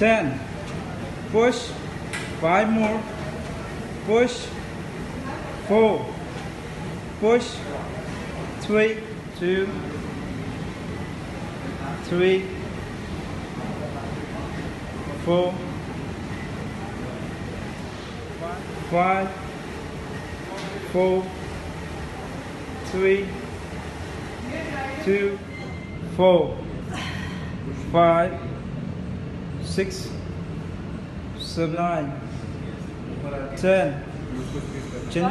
10 push. 5 more. Push. 4 push. 3 2 3 4 5 4 3 2 4 5 6 7 9 10 Can you